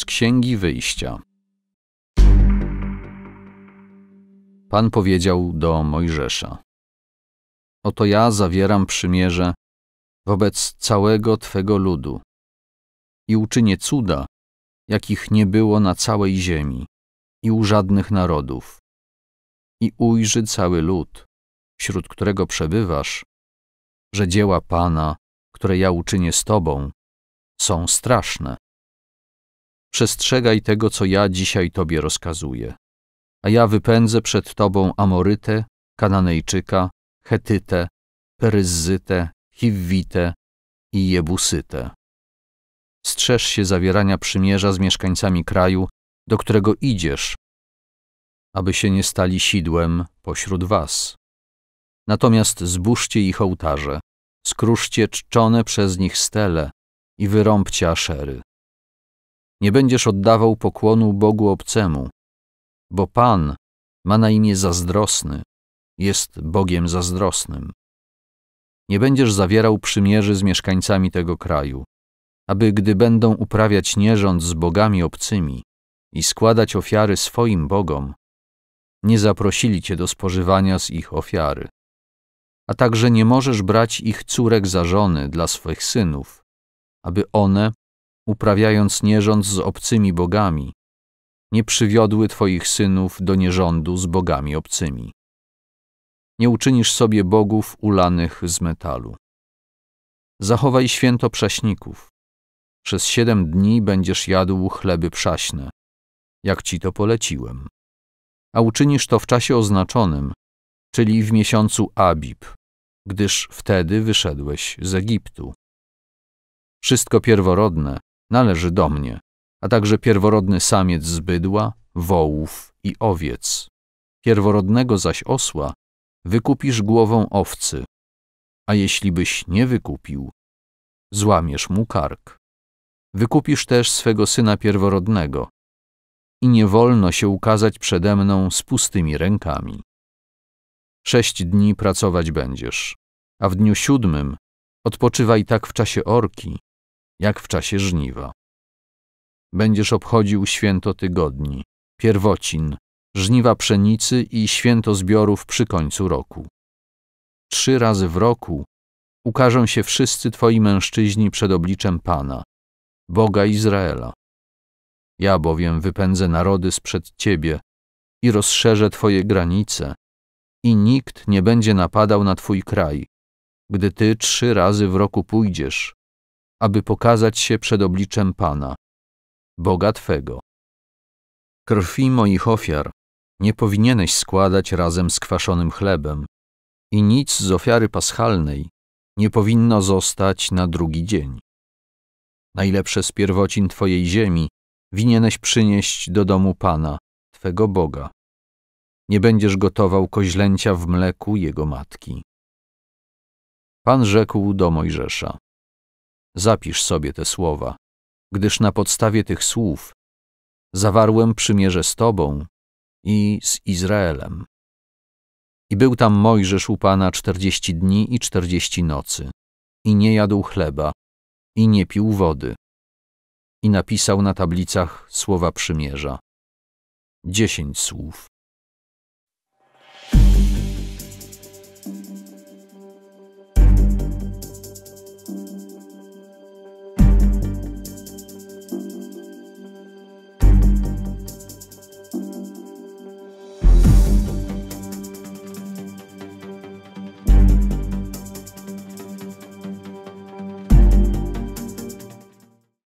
Z Księgi Wyjścia. Pan powiedział do Mojżesza: Oto ja zawieram przymierze wobec całego Twego ludu i uczynię cuda, jakich nie było na całej ziemi i u żadnych narodów. I ujrzy cały lud, wśród którego przebywasz, że dzieła Pana, które ja uczynię z Tobą, są straszne. Przestrzegaj tego, co ja dzisiaj Tobie rozkazuję. A ja wypędzę przed Tobą Amorytę, Kananejczyka, Chetytę, Peryzzytę, Hiwwitę i Jebusytę. Strzeż się zawierania przymierza z mieszkańcami kraju, do którego idziesz, aby się nie stali sidłem pośród was. Natomiast zburzcie ich ołtarze, skruszcie czczone przez nich stele i wyrąbcie aszery. Nie będziesz oddawał pokłonu Bogu obcemu, bo Pan ma na imię zazdrosny, jest Bogiem zazdrosnym. Nie będziesz zawierał przymierzy z mieszkańcami tego kraju, aby gdy będą uprawiać nierząd z bogami obcymi i składać ofiary swoim bogom, nie zaprosili cię do spożywania z ich ofiary. A także nie możesz brać ich córek za żony dla swych synów, aby one, uprawiając nierząd z obcymi bogami, nie przywiodły twoich synów do nierządu z bogami obcymi. Nie uczynisz sobie bogów ulanych z metalu. Zachowaj święto prześników. Przez siedem dni będziesz jadł chleby przaśne, jak ci to poleciłem. A uczynisz to w czasie oznaczonym, czyli w miesiącu Abib, gdyż wtedy wyszedłeś z Egiptu. Wszystko pierworodne należy do mnie, a także pierworodny samiec z bydła, wołów i owiec. Pierworodnego zaś osła wykupisz głową owcy, a jeśli byś nie wykupił, złamiesz mu kark. Wykupisz też swego syna pierworodnego i nie wolno się ukazać przede mną z pustymi rękami. Sześć dni pracować będziesz, a w dniu siódmym odpoczywaj tak w czasie orki, jak w czasie żniwa. Będziesz obchodził święto tygodni, pierwocin, żniwa pszenicy i święto zbiorów przy końcu roku. Trzy razy w roku ukażą się wszyscy twoi mężczyźni przed obliczem Pana, Boga Izraela. Ja bowiem wypędzę narody sprzed ciebie i rozszerzę twoje granice, i nikt nie będzie napadał na twój kraj, gdy ty trzy razy w roku pójdziesz, aby pokazać się przed obliczem Pana, Boga Twego. Krwi moich ofiar nie powinieneś składać razem z kwaszonym chlebem i nic z ofiary paschalnej nie powinno zostać na drugi dzień. Najlepsze z pierwocin Twojej ziemi winieneś przynieść do domu Pana, Twego Boga. Nie będziesz gotował koźlęcia w mleku jego matki. Pan rzekł do Mojżesza: Zapisz sobie te słowa, gdyż na podstawie tych słów zawarłem przymierze z Tobą i z Izraelem. I był tam Mojżesz u Pana czterdzieści dni i czterdzieści nocy, i nie jadł chleba, i nie pił wody. I napisał na tablicach słowa przymierza. Dziesięć słów.